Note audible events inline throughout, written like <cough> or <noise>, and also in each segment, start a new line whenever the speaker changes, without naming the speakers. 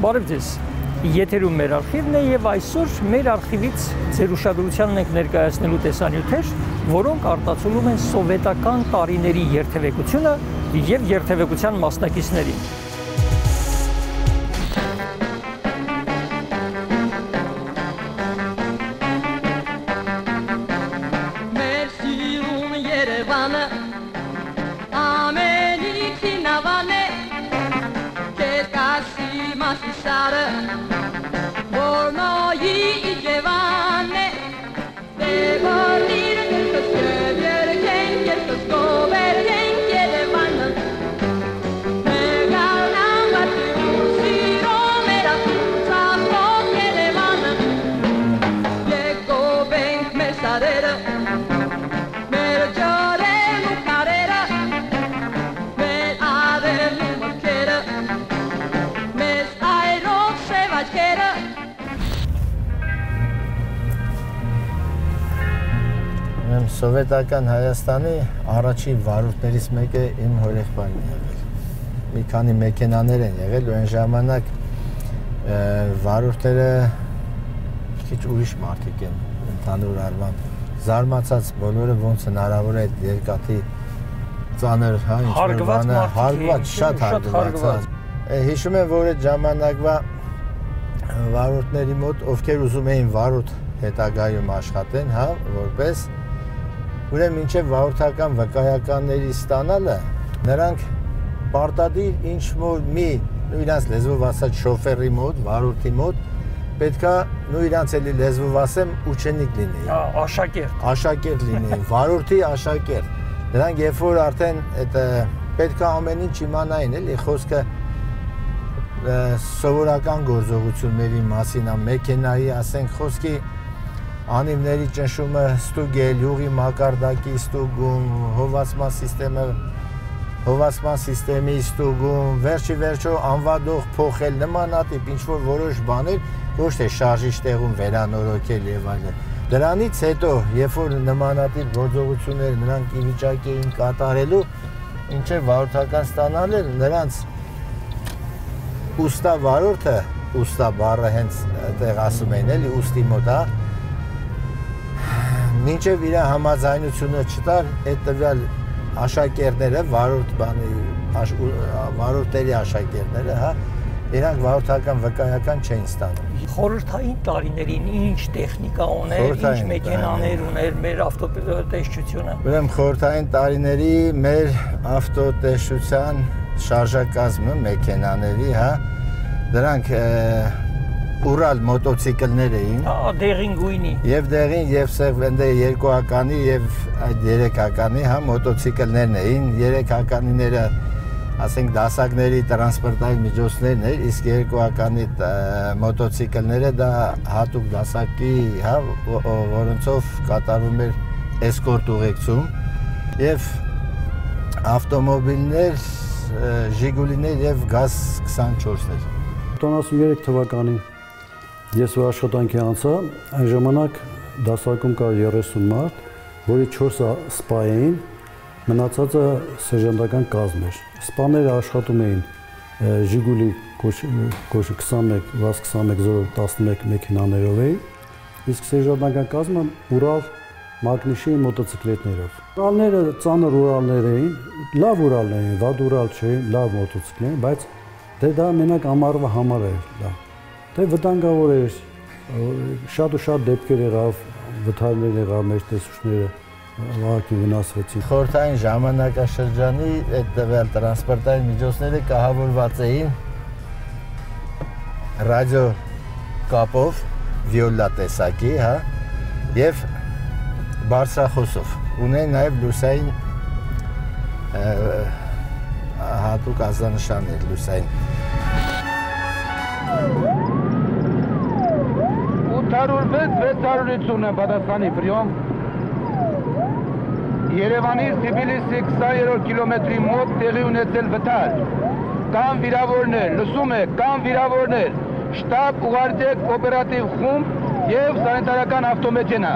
Բարև ձեզ։ Եթերում մեր արխիվն է եւ այսօր մեր արխիվից ձեր ուշադրությանն ենք ներկայացնելու տեսանյութեր, որոնք արտացոլում են սովետական տարիների երթևեկությունը եւ երթևեկության մասնակիցներին։
Սովետական Հայաստանի առաջի վարորդներից մեկը իմ հորեղբայրն է եղել։ Մի քանի մեքենաներ են եղել ու այն ժամանակ վարորդները քիչ ուրիշ մարդիկ են ընդհանուր առմամբ զարմացած բոլորը ոնց հնարավոր է երկաթի ծանր, հա, ինչ-որ բանը հարգված, շատ հարգված։ Հիշում եմ, որ այդ ժամանակվա վարորդների մոտ, ովքեր ուզում էին վարորդ հետագայում աշխատեն, հա, որպես Ուրեմն մինչև վարորդական վկայականների ստանալը նրանք պարտադիր ինչ որ մի ու իրանց լեզվով ասած շոֆերի մոտ, վարորդի մոտ պետքա ու իրանց էլի լեզվով ասեմ ուչենիկ լինեին։
Աշակերտ։
Աշակերտ լինեին, <laughs> վարորդի աշակերտ։ Նրանք երբ որ արդեն այդ պետքա ամեն ինչ իմանային, էլի խոսքը սովորական գործողությունների մասին, մեքենայի, ասենք խոսքի անիմների ճնշումը ստուգել, յուղի մակարդակի ստուգում, հովացման համակարգը հովացման համակարգի ստուգում, վերջի վերջո անվադող փոխել նմանատիպ ինչ որ որոշ բաներ ոչ թե շարժիչ տեղում վերանորոգել եւ այլն։ Դրանից հետո, երբ որ նմանատիպ գործողություններ նրանք ի վիճակի էին կատարելու, ինչեւ վարորդական ստանալը նրանց ուստա վարորդը, ուստա բառը հենց այդտեղ ասում են էլի, ուստի մոտ, հա, մինչև իր համաձայնությունը չտար այդ տվյալ աշակերտները, վարորդ բանի վարորդերի աշակերտները, հա, իրանք վարորդական վկայական չէին ստանում։
Խորհրդային տարիներին ինչ տեխնիկա ուներ, ինչ մեքենաներ ուներ մեր ավտոտեսչությունը։
Ուրեմն խորհրդային տարիների մեր ավտոտեսչության շարժակազմը մեքենաների, հա, դրանք Ural մոտոցիկլներ էին։
Ահա դեղին գույնի։
Եվ դեղին եւ սև ընդ երկուականի եւ այդ երեքականի, հա, մոտոցիկլներն էին։ Երեքականիները ասենք դասակների տրանսպորտային միջոցներն էր, իսկ երկուականի մոտոցիկլները դա հատուկ դասակի, հա, որոնցով կատարվում էր էսկորտ ուղեկցում եւ ավտոմոբիլներ, Ժիգուլիներ եւ գազ 24-ներ։
73 թվականին Ես որ աշխատանքի անցա, այն ժամանակ դասակում կար 30 մարդ, որի 4-ը սպա էին, մնացածը սերժանտական կազմ էր։ Սպաները աշխատում էին Ժիգուլի կոչ 21 62111 մեքենաներով էի, իսկ սերժանտական կազմը ուրալ մագնիշի մոտոցիկլետներով։ Ուրալները ծանր ուրալներ էին, լավ ուրալներ էին, վատ ուրալ չէին, լավ մոտոցիկլներ, բայց դե դա մենակ ամառվա համար էր դա։ Դե վտանգավոր էր շատ ու շատ դեպքեր եղավ, վթարներ եղավ մեր տեսուչները վաղակի վնասվեցին։
Խորհրդային ժամանակաշրջանի այդ տվյալ տրանսպորտային միջոցները կահավորված էին ռադիո կապով վիոլա տեսակի, հա, եւ բարձրախոսով։ Ունեն նաեւ լուսային հատուկ ազդանշաններ լուսային
806-650 է պատասխանի պրիոմ։ Երևանից Թբիլիսի 20-րդ կիլոմետրի մոտ տեղի ունեցել վթար։ Կամ վիրավորներ, լսում եք, կամ վիրավորներ։ Շտաբ ուղարկեք օպերատիվ խումբ եւ սանիտարական ավտոմեքենա։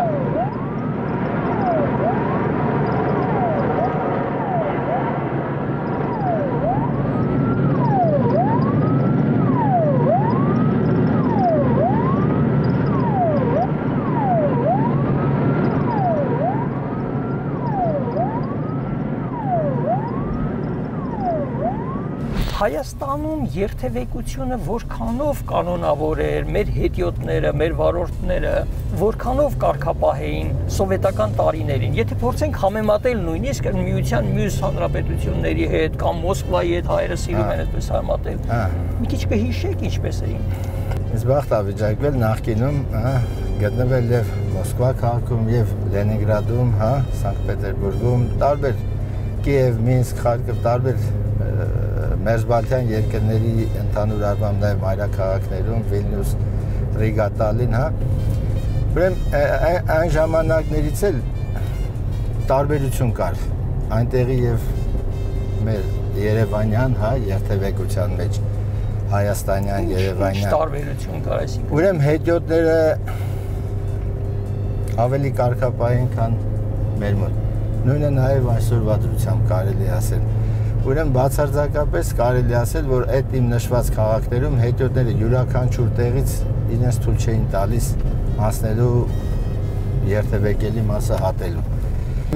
Հայաստանում երթևեկությունը որքանով կանոնավոր էր, մեր հետիոտները, մեր վարորդները որքանով կարգապահ էին սովետական տարիներին։ Եթե փորձենք համեմատել նույնիսկ միության մյուս հանրապետությունների հետ կամ Մոսկվայի հետ հայերը սիրում են այդպես համատել։ Մի քիչ կհիշեք ինչպես էին։
Ես բախտ ավիճակվել նախկինում, հա, գտնվել եւ Մոսկվա քաղաքում եւ Լենինգրադում, հա, Սանկտ Պետերբուրգում, տարբեր Կիև, Մինսկ, Խարկով տարբեր մերձբալթյան երկրների ընդհանուր առմամբ նաև մայրաքաղաքներում Վիլնյուս, Ռիգա, Տալին, հա։ Ուրեմն այն ժամանակներից էլ տարբերություն կար այնտեղի եւ մեր Երևանյան, հա, երթևեկության մեջ Հայաստանյան, Երևանյան
տարբերություն կար այսինքն։
Ուրեմն հետիոտները ավելի կարգապահ են, քան մեր մոտ։ Նույնը նաև այսօրվա դրությամբ կարելի ասել Ուրեմն բացարձակապես կարելի ասել, որ այդ իմ նշված քաղաքներում հետիոտները յուրաքանչյուր տեղից իրենց թույլ չէին տալիս անցնելու երթևեկելի մասը հատելու։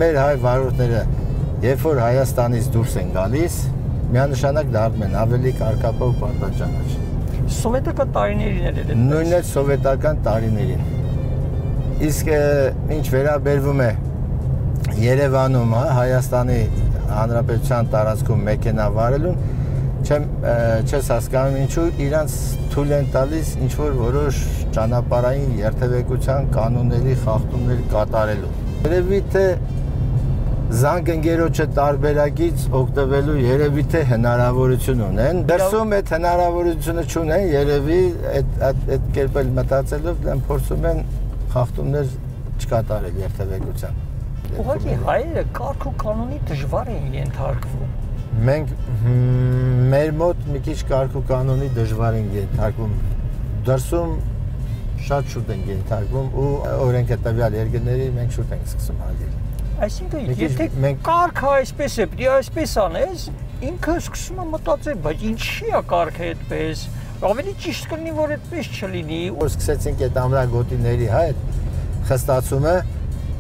Մեր հայ վարորդները, երբ որ Հայաստանից դուրս են գալիս, միանշանակ դառնում են ավելի կարկապով պատաճանաչ։
Սովետական տարիներին էլ
է։ Նույնն է սովետական տարիներին։ Իսկ ինչ վերաբերվում է Երևանում, հա, Հայաստանի հանրապետության տարածքում մեքենա վարելուն չեմ չես հասկանում ինչու իրանց թույլ են տալիս ինչ որ որոշ ճանապարհային երթևեկության կանոնների խախտումներ կատարելու։ Երևի թե զանգ ընկերոջը տարբերակից օգտվելու երևի թե հնարավորություն ունեն։ Դրսում այդ հնարավորությունը չունեն, երևի այդ այդ կերպ էլ մտածելով դեմ փորձում են խախտումներ չկատարել երթևեկության։
Ուղղակի հայերը կարգ ու կանոնի դժվար են ենթարկվում։
Մենք մեր մոտ մի քիչ կարգ ու կանոնի դժվար են ենթարկվում։ Դրսում շատ շուտ են ենթարկվում ու օրենքը տվյալ երկրների մենք շուտ ենք սկսում հարգել։
Այսինքն եթե մենք կարգը այսպես է, պիտի այսպես անես, ինքը սկսում է մտածել, բայց ինչի է կարգը այդպես։ Ավելի ճիշտ կլինի, որ այդպես չլինի։
Որ սկսեցինք այդ ամրագոտիների հա այդ խստացումը,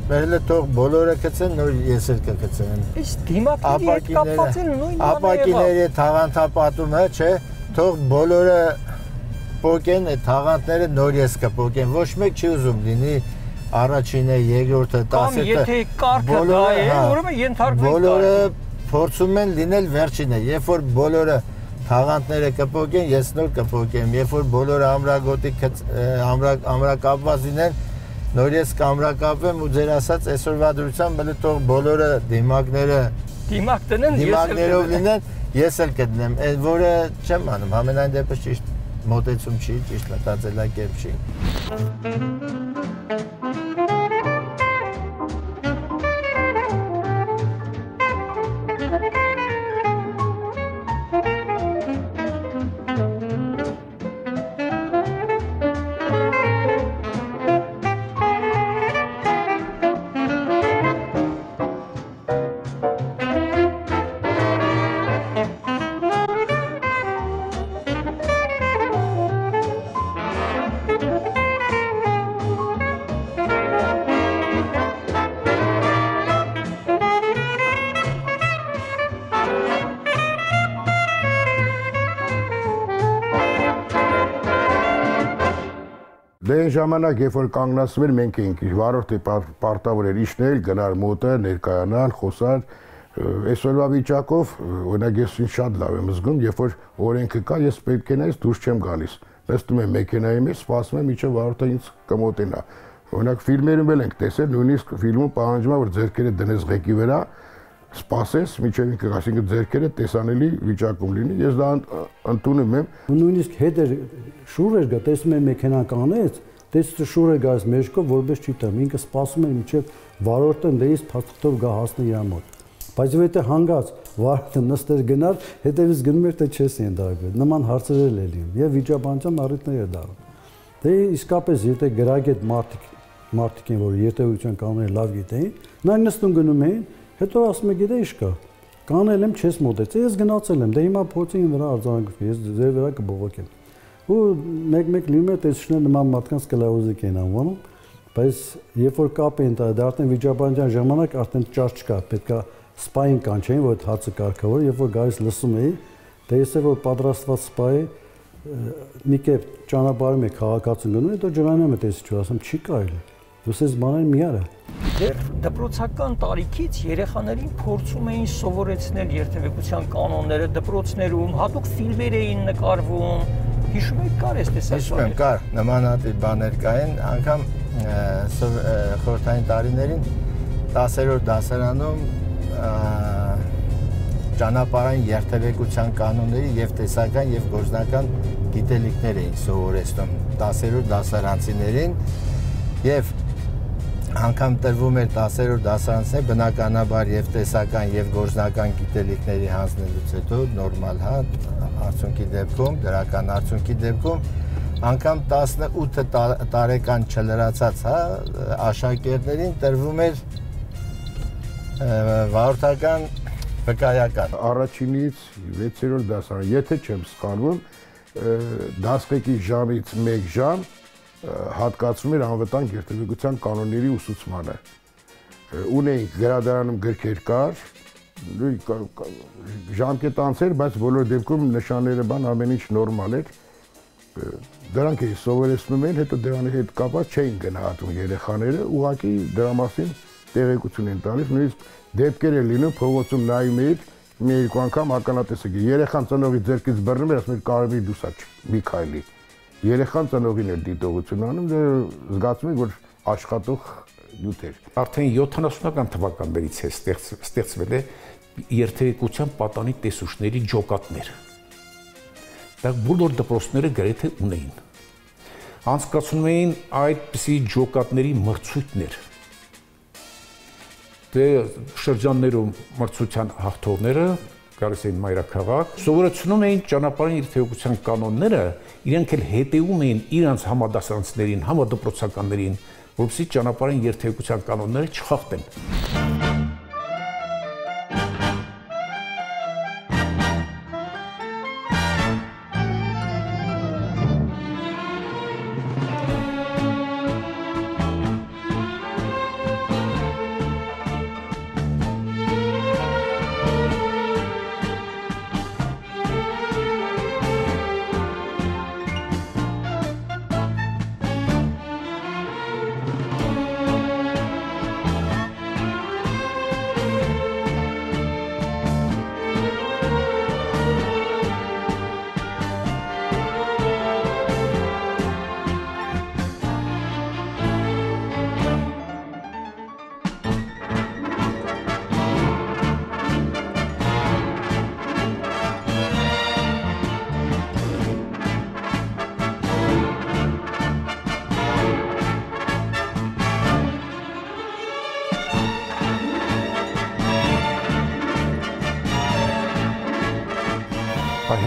Մերել է թող բոլորը գցեն, նոր ես էլ կգցեմ։
Իսկ դիմակների հետ կապված են նույն
ապակիների թաղանթապատումը, չէ, թող բոլորը փոկեն այդ թաղանթները նոր ես կփոկեն։ Ոչ մեկ չի ուզում լինի առաջինը, երկրորդը, 10-ը։
Կամ եթե կարգը դա է, հա, ուրեմն ենթարկվում է։
Բոլորը փորձում են լինել վերջինը, երբ որ բոլորը թաղանթները կփոկեն, ես նոր կփոկեմ, երբ որ բոլորը ամրագոտի ամրակապված լինեն, նոր ես կամրակապեմ ու ձեր ասած այսօրվա դրությամբ մենը թող բոլորը դիմակները
դիմակ տնեն
դիմակներով լինեն ես էլ կդնեմ այդ որը չեմ անում ամենայն դեպս ճիշտ մոտեցում չի ճիշտ մտածելակերպ չի
այն ժամանակ, երբ որ կանգնացվել մենք էինք, վարորդը պարտավոր էր իջնել, գնալ մոտը, ներկայանալ, խոսալ, այսօրվա վիճակով օրինակ ես ինձ շատ լավ եմ զգում, երբ որ օրենքը կա, ես պետք է նայես դուրս չեմ գալիս։ Նստում եմ մեքենայի մեջ, սպասում եմ, միջև վարորդը ինձ կմոտենա։ Օրինակ ֆիլմերում էլ ենք տեսել, նույնիսկ ֆիլմում պահանջում է, որ ձերքերը դնես ղեկի վրա, սպասես, միջև ինքը ասինքն ձերքերը տեսանելի վիճակում լինի, ես դա ընդունում եմ։
Նույնիսկ հետ էր շուռ էր գա, տեսնում եմ մեքենա կանեց, Դե տեսը շուր է գալիս մեջքով, որպես չի տամ, ինքը սպասում է մինչև վարորդը ներիս փաստաթով գա հասնի իր մոտ։ Բայց ու եթե հանգած վարորդը նստեր գնար, հետևից գնում էր թե չես ընդարգվել։ Նման հարցեր էլ էլի եւ վիճաբանության առիթներ էր դառնում։ Դե իսկապես եթե գրագետ մարդիկ մարդիկ են, որ երթևության կանոնները լավ գիտեին, նրանք նստում գնում էին, հետո ասում է գիտե ինչ կա։ Կանել եմ, չես մոտեցել, ես գնացել եմ, դե հիմա փոցին վրա արձանագրվի, ես ձեր վրա կբողոքեմ ու մեկ-մեկ լինում է տեսնել նման մարդկանց կլաուզիկ են անվանում, բայց երբ որ կապ են տա, դա արդեն վիճաբանության ժամանակ արդեն ճար չկա, պետքա սպային կանչեին, որ հացը կարգավոր, երբ որ գալիս լսում էի, Դե ես որ պատրաստված սպայի մի կերպ ճանապարհում է քաղաքացուն գնում, հետո ջրանում է տեսի չու, ասում չի կարելի։ Դուս ես բաներ մի արա։
Դեռ դպրոցական տարիքից երեխաներին փորձում էին սովորեցնել երթևեկության կանոնները դպրոցներում, հատուկ ֆիլմեր էին նկարվում։ Հիշում եք կար այս տեսակ
Հիշում եմ, կար, նմանատիպ բաներ կային, անգամ խորհրդային տարիներին 10-րդ դասարանում ճանապարհային երթևեկության կանոնների եւ տեսական եւ գործնական գիտելիքներ էին սովորեցնում 10-րդ դասարանցիներին եւ անգամ տրվում էր 10-րդ դասարանցիներ բնականաբար եւ տեսական եւ գործնական գիտելիքների հանձնելուց հետո նորմալ հա արդյունքի դեպքում դրական արդյունքի դեպքում անգամ 18 տարեկան չլրացած հա աշակերտներին տրվում էր վարորդական վկայական
առաջինից 6-րդ դասարան եթե չեմ սխալվում դասկեկի ժամից 1 ժամ հատկացվում էր անվտանգ երթևեկության կանոնների ուսուցմանը։ Ունեինք գրադարանում գրքեր կար, ժամկետ անցեր, բայց բոլոր դեպքում նշանները բան ամեն ինչ նորմալ էր։ Դրանք էի սովորեցնում են, հետո դրանի հետ կապված չէին գնահատում երեխաները, ուղղակի դրա մասին տեղեկություն են տալիս, նույնիսկ դեպքեր է լինում փողոցում նայում էի մի երկու անգամ ականատեսը երեխան ծնողի ձեռքից բռնում էր, ասում էր կարելի դուսաչ մի քայլի երեխան ծնողին էր դիտողություն անում, դե զգացում եք, որ աշխատող նյութ էր։
Արդեն 70-ական թվականներից է ստեղծվել է երթևեկության պատանի տեսուչների ջոկատներ։ Դա բոլոր դպրոցները գրեթե ունեին։ Անցկացնում էին այդպիսի ջոկատների մրցույթներ։ Դե շրջաններում մրցության հաղթողները գալիս էին մայրաքաղաք, սովորեցնում էին ճանապարհային երթևեկության կանոնները, իրենք էլ հետևում էին իրանց համադասարանցիներին, համադպրոցականներին, որովհետեւ ճանապարհային երթևեկության կանոնները չխախտեն։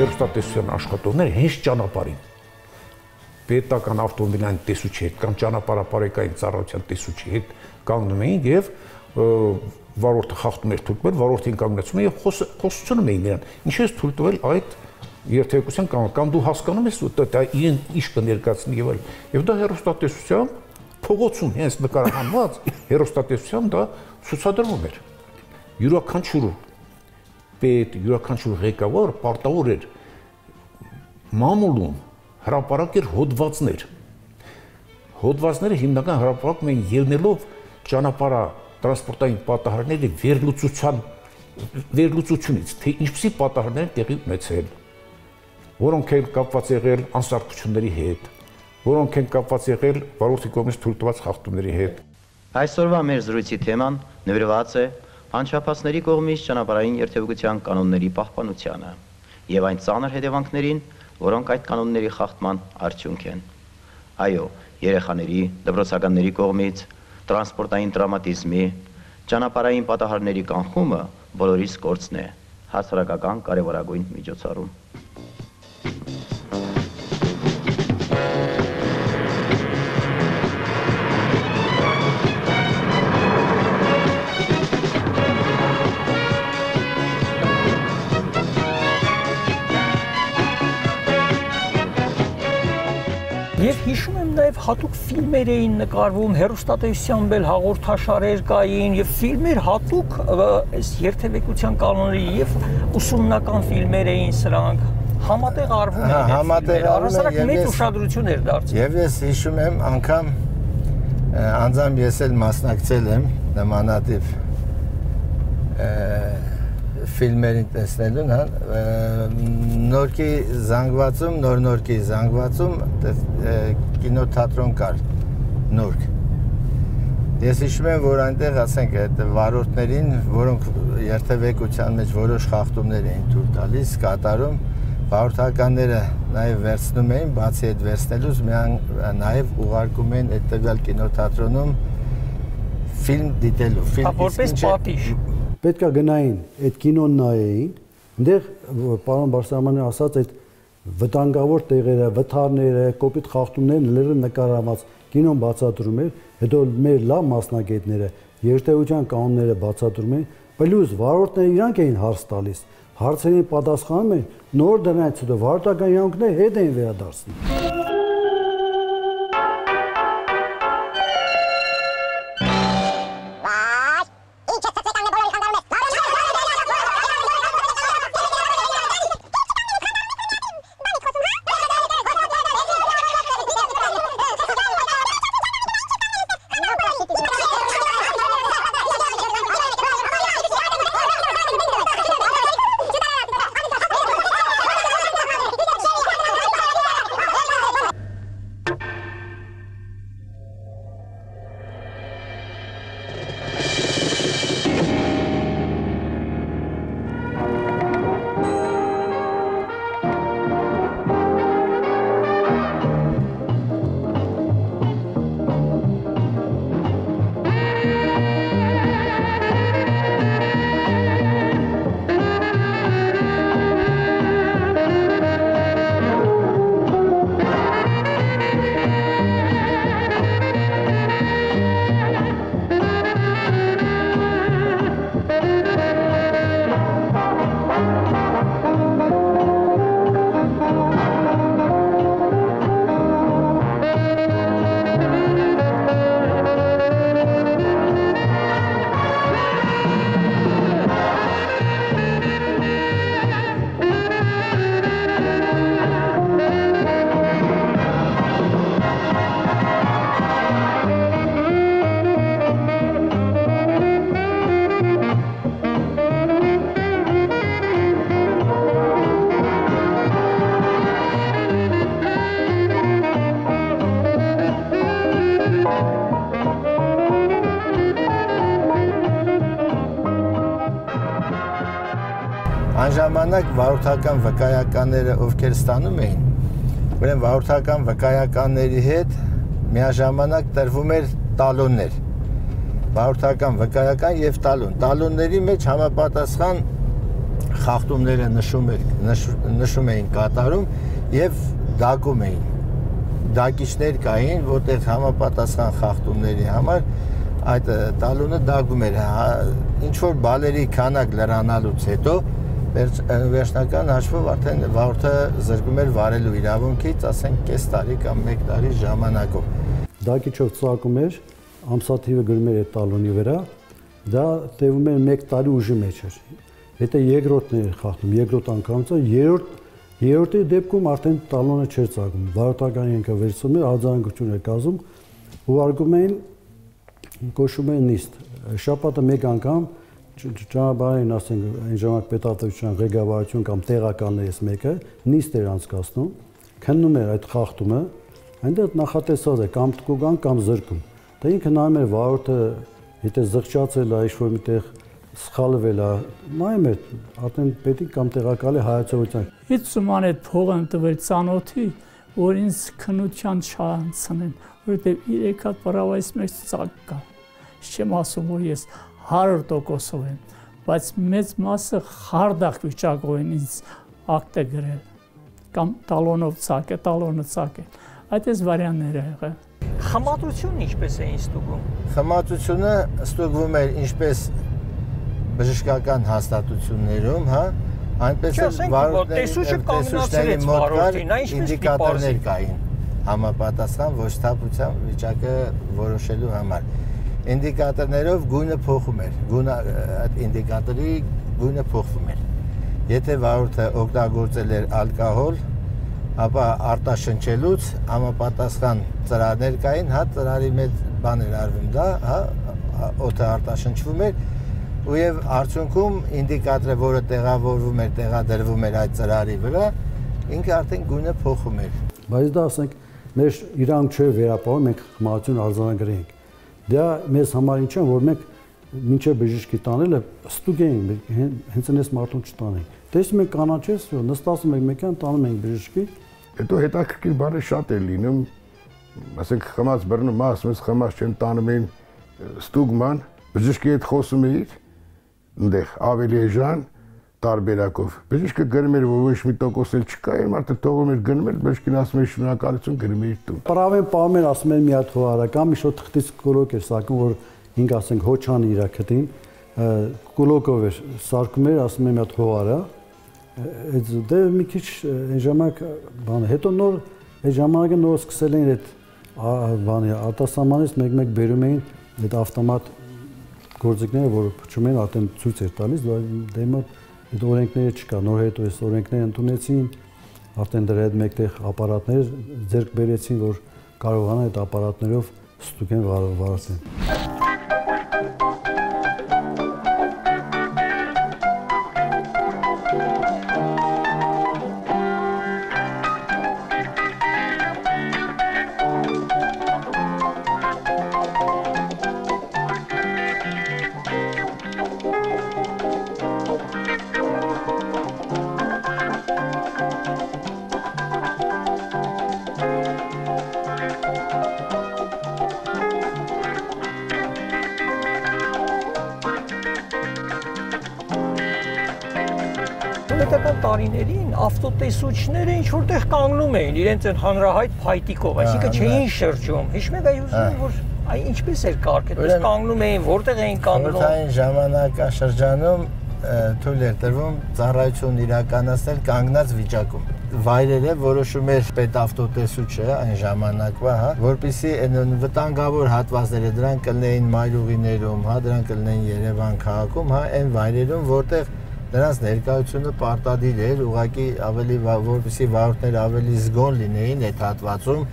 հերոստատեսության աշխատողները հենց ճանապարհին պետական ավտոմոբիլային տեսուչի հետ կամ ճանապարհապարեկային ծառայության տեսուչի հետ կանգնում էին եւ վարորդը խախտում էր թույլ տվել, վարորդին կանգնեցում եւ խոսությունում էին նրան։ Ինչու է թույլ տվել այդ երթևեկության կամ կամ դու հասկանում ես դա իրեն ինչ կներկայացնի եւ այլ։ Եվ դա հերոստատեսությամբ փողոցում հենց նկարահանված հերոստատեսությամբ դա ցուցադրվում էր։ Յուրաքանչյուր պետ, յուրաքանչյուր ղեկավար պարտավոր էր մամուլում հրաապարակ էր հոդվածներ։ Հոդվածները հիմնական հրաապարակում էին ելնելով ճանապարհա տրանսպորտային պատահարների վերլուծության վերլուծությունից, թե ինչպիսի պատահարներ տեղի ունեցել, որոնք են կապված եղել անսարքությունների հետ, որոնք են կապված եղել վարորդի կողմից թույլ տված խախտումների հետ։
Այսօրվա մեր զրույցի թեման նվիրված է անչափածների կողմից ճանապարհային երթևեկության կանոնների պահպանությանը եւ այն ծանր հետևանքներին, որոնք այդ կանոնների խախտման արդյունք են։ Այո, երեխաների, դպրոցականների կողմից տրանսպորտային տրավմատիզմի, ճանապարհային պատահարների կանխումը բոլորիս կորցն է, հասարակական կարևորագույն միջոցառում։
Եվ հիշում եմ նաև հատուկ ֆիլմեր էին նկարվում, հերոստատեսությամբ էլ հաղորդաշարեր կային եւ ֆիլմեր հատուկ այս երթևեկության կանոնների եւ ուսումնական ֆիլմեր էին սրանք համատեղ արվում
էին։ Հա, համատեղ
առհասարակ մեծ ուշադրություն էր դարձել։
Եվ ես հիշում եմ անգամ անձամբ ես էլ մասնակցել եմ նմանատիպ ֆիլմերին տեսնելուն, հա, նորքի զանգվածում, նոր-նորքի զանգվածում կինոթատրոն կար նորք։ Ես հիշում եմ, որ այնտեղ, ասենք, այդ վարորդներին, որոնք երթևեկության մեջ որոշ խախտումներ էին թույլ տալիս, կատարում, վարորդականները նաև վերցնում էին, բացի այդ վերցնելուց, միան նաև ուղարկում էին այդ տվյալ կինոթատրոնում ֆիլմ դիտելու,
ֆիլմ։ Որպես պատիժ
պետքա գնային այդ կինոն նայեին, այնտեղ պարոն Բարսամյանը ասաց այդ վտանգավոր տեղերը, վթարները, կոպիտ խախտումներն լրը նկարահանված կինոն բացատրում էր, հետո մեր լավ մասնագետները երթեւության կանոնները բացատրում էին, պլյուս վարորդները իրանք էին հարց տալիս, հարցերին պատասխանում էին, նոր դրանից հետո վարորդական իրավունքները հետ էին վերադարձնում։
ժամանակ վարորդական վկայականները ովքեր ստանում էին, ուրեմն վարորդական վկայականների հետ միաժամանակ տրվում էր տալոններ։ Վարորդական վկայական եւ տալոն։ Տալոնների մեջ համապատասխան խախտումները նշում էր նշում էին կատարում եւ դակում էին։ Դակիչներ կային, որտեղ համապատասխան խախտումների համար այդ տալոնը դագում էր հա, ինչ որ բալերի քանակ լրանալուց հետո վերջնական հաշվով արդեն վարորդը զրկում էր վարելու իրավունքից, ասենք կես տարի կամ 1 տարի ժամանակով։
Դակիչով ծակում էր, ամսաթիվը գրում էր այդ տալոնի վրա, դա տևում էր 1 տարի ուժի մեջ էր։ Հետո երկրորդն էր խախտում, երկրորդ անգամից, երրորդ երրորդի դեպքում արդեն տալոնը չէր ծագում։ Վարորդական ենքը վերցում էր, արձանագրություն էր կազում, ուղարկում էին կոչում էին նիստ։ Շաբաթը մեկ անգամ ճանապարհին ասենք այն ժամանակ պետատվության ղեկավարություն կամ տեղականներից մեկը նիստ էր անցկացնում, քննում էր այդ խախտումը, այնտեղ նախատեսված է կամ տկուգան կամ զրկում։ Դա ինքը նայում էր վարորդը, եթե զղջացել է, ինչ-որ միտեղ սխալվել է, նայում էր, արդեն պետք կամ տեղակալի հայացողության։
Իսկ սուման այդ փողը տվել ցանոթի, որ ինձ քնության չանցնեն, որովհետև 3 հատ պարավայից մեջ ցակ կա։ Չեմ ասում, որ ես 100%-ով են, բայց մեծ մասը խարդախ վիճակով են ինձ ակտը գրել կամ տալոնով ցակ է, տալոնը ցակ է։ Այդպես վարիանտներ է եղել։
Խմատությունը ինչպես է ստուգում։
Խմատությունը ստուգվում է ինչպես բժշկական հաստատություններում, հա, այնպես էլ
վարորդների մոտ կար
ինդիկատորներ կային համապատասխան ոչ թափության վիճակը որոշելու համար ինդիկատորներով գույնը փոխում էր։ Գույնը այդ ինդիկատորի գույնը փոխվում էր։ եթե վարորդը օգտագործել էր ալկոհոլ, ապա արտաշնչելուց համապատասխան ծրարներ կային, հա ծրարի մեջ բան էր արվում դա, հա օդը արտաշնչվում էր ու եւ արդյունքում ինդիկատորը, որը տեղավորվում էր, տեղադրվում էր այդ ծրարի վրա, ինքը արդեն գույնը փոխում էր։
Բայց դա ասենք մեր իրանք չէ վերապահում, մենք խմացություն արձանագրենք։ Դա մեզ համար ինչ է, որ մենք մինչև բժշկի տանելը ստուգ ենք, հենց այնպես մարդուն չտանենք։ Տեսնում եք կանաչես, նստածում եք մեկան, տանում ենք բժշկի։
Հետո հետաքրքիր բանը շատ է լինում, ասենք խմած բռնում, ասում ես խմած չեն տանում են ստուգման, բժշկի հետ խոսում էիր, այնտեղ ավելի էժան, տարբերակով։ Բժիշկը գրում էր, որ ոչ մի տոկոս էլ չկա, այն մարդը թողում էր գնում էր, բժիշկին ասում էր շնորհակալություն գրում էր տուն։
Պրավեն պահում էր, ասում էր մի հատ խոհարական, մի շոտ թղթից կոլոկ էր սակում, որ ինք ասենք հոչան իրա քտին, կոլոկով էր սարկում էր, ասում էր մի հատ խոհարա։ Այդ դե մի քիչ այն ժամանակ բանը, հետո նոր այդ ժամանակը նոր սկսել էին այդ բանի արտասահմանից մեկ-մեկ բերում էին այդ ավտոմատ գործիքները, որ փչում են, արդեն ցույց էր տալիս, դե մոտ այդ օրենքները չկա, նոր հետո այս օրենքները ընդունեցին, արդեն դրա հետ մեկտեղ ապարատներ ձեռք բերեցին, որ կարողանան այդ ապարատներով ստուգեն վարորդին։
սովետական տարիներին ավտոտեսուչները ինչ որտեղ կանգնում էին իրենց այն հանրահայտ փայտիկով, այսինքն չէին շրջում։ Հիշում եք այ ուզում որ այ ինչպես էր կարգ, այդպես կանգնում էին, որտեղ էին կանգնում։
Այդ ժամանակաշրջանում թույլ էր տրվում ծառայություն իրականացնել կանգնած վիճակում վայրերը որոշում էր պետավտոտեսուչը այն ժամանակվա, հա, որpիսի այն վտանգավոր հատվածները դրանք կլնեին մայրուղիներում, հա, դրանք կլնեին Երևան քաղաքում, հա, այն վայրերում, որտեղ նրանց ներկայությունը պարտադիր էր, ուղղակի ավելի որպեսի վարորդները ավելի զգոն լինեին այդ հատվածում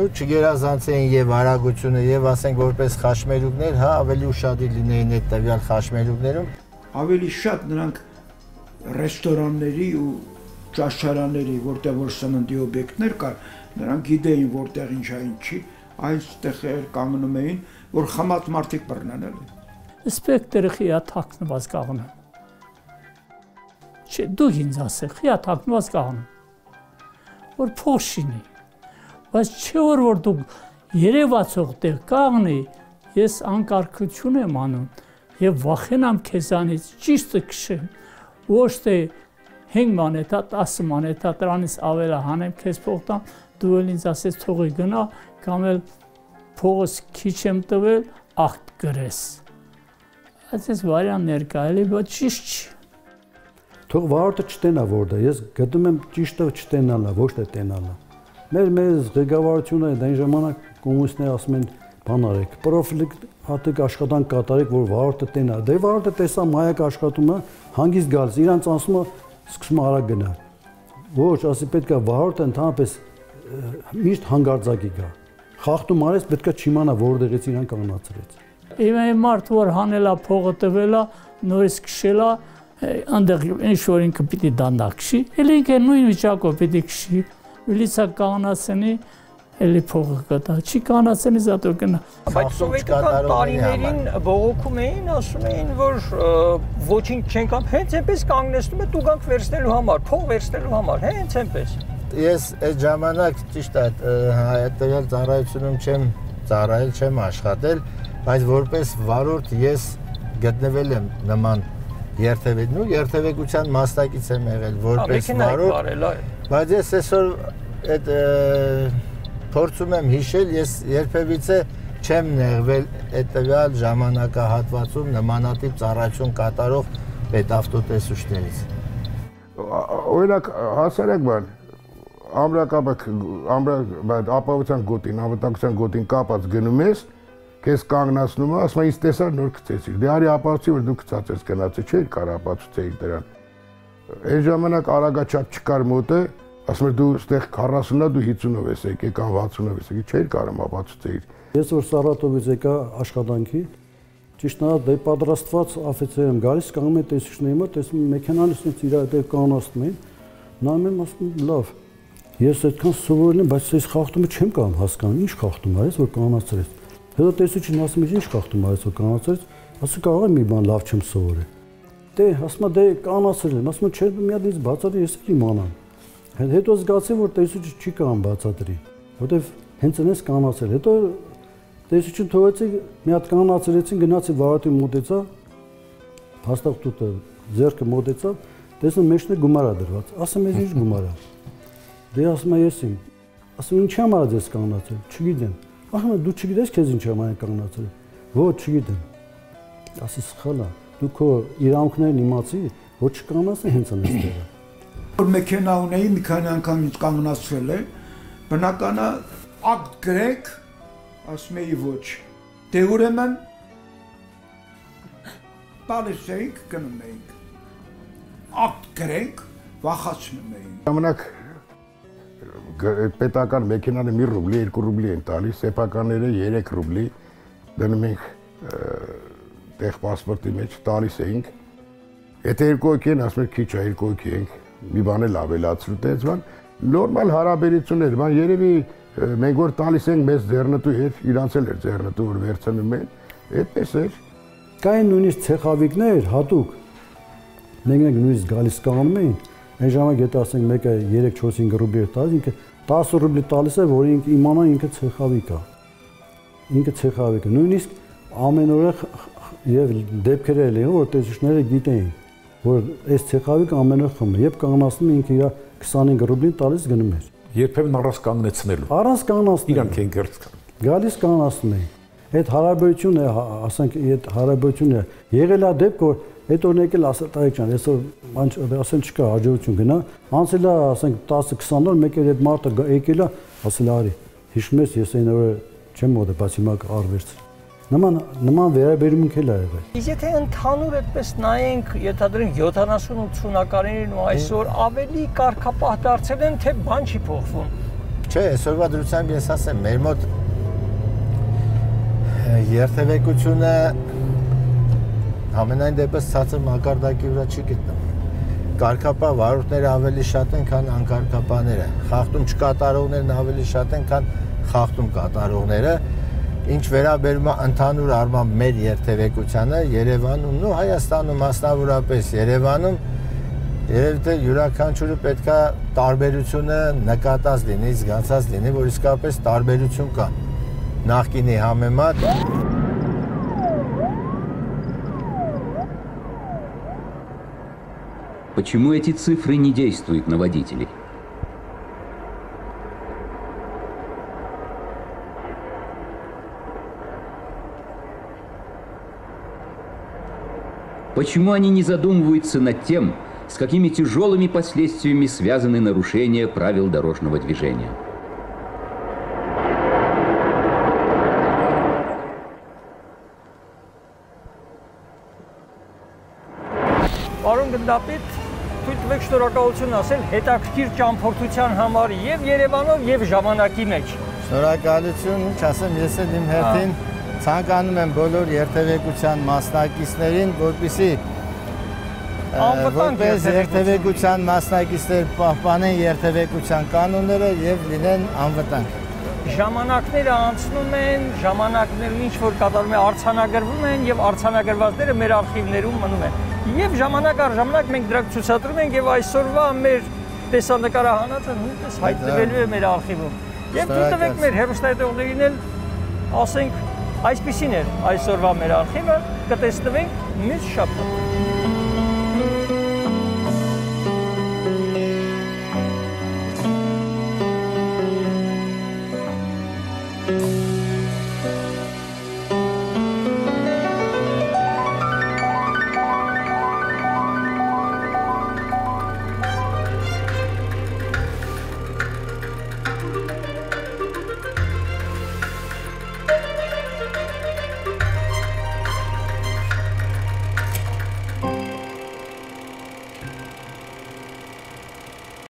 ու չգերազանցեին եւ արագությունը եւ ասենք որպես խաշմերուկներ, հա, ավելի ուշադիր լինեին այդ տվյալ խաշմերուկներում։
Ավելի շատ նրանք ռեստորանների ու ճաշարանների, որտեղ որ սննդի օբյեկտներ կար, նրանք գիտեին որտեղ ինչ այն չի, այստեղ կանգնում էին, որ խմած մարդիկ բռնան էլի։
Սպեկտրը խիա թաքնված կաղնան Չէ, դու ինձ ասել, խիա թաքնված կաղնում։ Որ փող շինի։ Բայց չէ որ որ դու երևացող տեղ կաղնի, ես անկարգություն եմ անում եւ վախենամ քեզանից ճիշտը քշեմ։ Ոչ թե 5 մանետա, 10 մանետա դրանից ավելը հանեմ քեզ փող տամ, դու էլ ինձ ասես թողի գնա, կամ էլ փողս քիչ եմ տվել, ախտ գրես։ Այսպես վարյան ներկա էլի, բայց ճիշտ չի
թող վարորդը չտենա որտե ես գտնում եմ ճիշտը չտենալա ոչ թե տենալա մեր մեզ ղեկավարությունը այն ժամանակ կոմունիստները ասում են բան արեք պրոֆիլիկ հատիկ աշխատանք կատարեք որ վարորդը տենա դե վարորդը տեսա մայակ աշխատումը հանգիստ գալիս իրանց ասումը սկսում արագ գնալ ոչ ասի պետքա վարորդը ընդհանրապես միշտ հանգարձակի գա խախտում արես պետքա չիմանա որտեղից իրան կանացրեց
Իմ մարդ որ հանելա փողը տվելա նորից քշելա այնտեղ ինչ որ ինքը պիտի դանդաղ քշի, էլ ինքը նույն վիճակով պիտի քշի, միլիցա կանացնի էլի փողը կտա, չի կանացնի զատո կնա։
Բայց սովետական տարիներին բողոքում էին, ասում էին, որ ոչինչ չեն կամ հենց այնպես կանգնեցնում է տուգանք վերցնելու համար, փող վերցնելու համար, հենց այնպես։
Ես այդ ժամանակ ճիշտ է, այդտեղ ծառայությունում չեմ ծառայել, չեմ աշխատել, բայց որպես վարորդ ես գտնվել եմ նման երթևեկ, նու երթևեկության մասնակից եմ եղել որպես
մարոք։
Բայց ես այսօր այդ փորձում եմ հիշել, ես երբևիցե չեմ նեղվել այդ տվյալ ժամանակահատվածում նմանատիպ ծառայություն կատարող պետավտոտեսուչներից։
Օրինակ հասարակ բան ամրակապը ամրա ապահովության գոտին, անվտանգության գոտին կապած գնում ես, քեզ կանգնացնում է, ասում է, ինձ տեսար նոր գցեցիր։ Դե արի ապացուցի, որ դու գցած ես գնացի, չէ՞ կարող ապացուցեի դրան։ Այն ժամանակ արագաչափ չկար մոտը, ասում էր դու ստեղ 40-ա դու 50-ով ես եկել կամ 60-ով ես եկել, չէր կարում ապացուցեիր։
Ես որ Սարատովից եկա աշխատանքի, ճիշտ նա դե պատրաստված աֆիցեր եմ գալիս, կանգնում եմ տեսուչների մոտ, տեսնում ասես իր հետ կանացնում են, նայում եմ ասում լավ։ Ես այդքան սովորել եմ, բայց այս խախտումը չեմ կարող հասկանալ, ինչ խախտում արես, որ կանացրես։ Հետո ասում եմ, ինչ խախտում արես, որ կանացրես, ասում կարող եմ մի բան լավ չեմ սովորել։ Դե, ասում եմ, դե կանացրել եմ, ասում եմ, չէ, մի հատ ինձ բացատրի, ես իմանամ։ Հետո զգացի, որ տեսուչը չի կարող բացատրի, որովհետև հենց այնպես կանացել։ Հետո տեսուչին թողեցի, մի հատ կանացրեցին, գնացի վարատի մոտեցա, հաստատուտը ձերքը մոտեցա, տեսնում մեջն է գումարա դրված։ Ասում եմ, ինչ գումարա։ Դե ասում եմ, ես իմ։ Ասում ինչ համար ես կանացել, չգիտեմ։ Ահա դու չգիտես քեզ ինչ համար կանացել։ Ոչ, չգիտեմ։ Ասի սխալ է։ Դու քո իրանքներն իմացի, ոչ չկանացի հենց այնտեղ։
Որ մեքենա ունեի, մի քանի անգամ ինձ կանգնացրել է, բնականա ակտ գրեք, ասում էի ոչ։ Դե ուրեմն տալիս էինք, գնում էինք ակտ գրենք, վախացնում էին։
Ժամանակ պետական մեքենանը 1 ռուբլի, 2 ռուբլի են տալիս, սեփականները 3 ռուբլի դնում ենք տեղ պասպորտի մեջ տալիս էինք։ Եթե 2 օքի են, ասում են քիչ է 2 օքի ենք, մի բան էլ ավելացրու դեզ բան, նորմալ հարաբերություններ, բան երևի մենք որ տալիս ենք մեզ ձեռնտու հետ, իրանց էլ էր ձեռնտու որ վերցնում են, այդպես էր։
Կային նույնիսկ ցեխավիկներ հատուկ։ Մենք նույնիսկ գալիս կանոն էին այն ժամանակ եթե ասենք մեկը 3-4-5 ռուբլի տալիս, ինքը 10 ռուբլի տալիս է, որ ինքը իմանա ինքը ցեխավիկ է։ Ինքը ցեխավիկ է։ Նույնիսկ ամեն օրը եւ դեպքեր էլ էին, որ տեսուչները գիտեին, որ այս ցեխավիկը ամեն օր խմում է, երբ կանգնացնում ինքը իր 25 ռուբլին տալիս գնում էր։
Երբեմն առանց կանգնեցնելու։
Առանց կանգնացնելու։
Իրանք են գրծ։
Գալիս կանգնացնում էին։ Այդ հարաբերությունը, ասենք, այդ հարաբերությունը եղել է դեպք, որ Օրինակ էլ ասա Տարեկ ջան, այսօր ասեն չկա հաջողություն գնա, անցել է ասենք 10-20 օր, մեկ էլ այդ մարդը եկել է, ասել արի, հիշում ես ես այն օրը չեմ մոտը, բայց հիմա արվերց։ Նման նման վերաբերմունք էլ ա եղել։
Իսկ եթե ընդհանուր այդպես նայենք, ենթադրենք 70-80-ականներին ու այսօր ավելի կարգապահ դարձել են, թե բան չի փոխվում։
Չէ, այսօրվա դրությամբ ես ասեմ, մեր մոտ երթևեկությունը Ամենայն դեպս ցածր մակարդակի վրա չի գտնվում։ Կարգապահ վարորդները ավելի շատ են, քան անկարգապահները։ Խախտում չկատարողներն ավելի շատ են, քան խախտում կատարողները։ Ինչ վերաբերում է ընդհանուր առմամբ մեր երթևեկությանը, Երևանում ու Հայաստանում մասնավորապես Երևանում Երևի թե յուրաքանչյուրը պետքա տարբերությունը նկատած լինի, զգացած լինի, որ իսկապես տարբերություն կա նախկինի համեմատ
Почему эти цифры не действуют на водителей? Почему они не задумываются над тем, с какими тяжелыми последствиями связаны нарушения правил дорожного движения?
Orun Gındapit տվեք շնորհակալություն ասել հետաքրքիր ճամփորդության համար եւ Երևանով եւ ժամանակի մեջ։
Շնորհակալություն, ինչ ասեմ, ես էլ իմ հերթին ցանկանում եմ բոլոր երթևեկության մասնակիցներին, որպեսզի որպես երթևեկության մասնակիցներ պահպանեն երթևեկության կանոնները եւ լինեն անվտանգ
ժամանակները անցնում են, ժամանակները ինչ որ կատարում է արցանագրվում են եւ արցանագրվածները մեր արխիվներում մնում են եւ ժամանակ առ ժամանակ մենք դրանք ցուցադրում ենք եւ այսօրվա մեր տեսանկարահանածը նույնպես հայտնվելու է մեր արխիվում։ Եվ դու տվեք մեր հերոստայտողներին էլ ասենք այսպեսին է այսօրվա մեր արխիվը կտեսնվենք մյուս շաբաթ։